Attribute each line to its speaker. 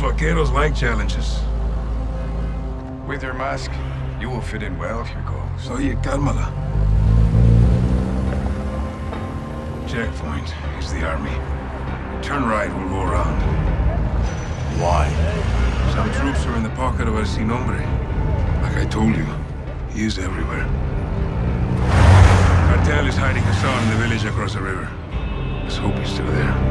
Speaker 1: Los Vaqueros like challenges.
Speaker 2: With your mask, you will fit in well, Hugo.
Speaker 1: Oye, cálmala. Checkpoint is the army. Turn right, we'll go around.
Speaker 3: Why?
Speaker 1: Some troops are in the pocket of El Sin Nombre. Like I told you, he is everywhere. Cartel is hiding Hassan in the village across the river. Let's hope he's still there.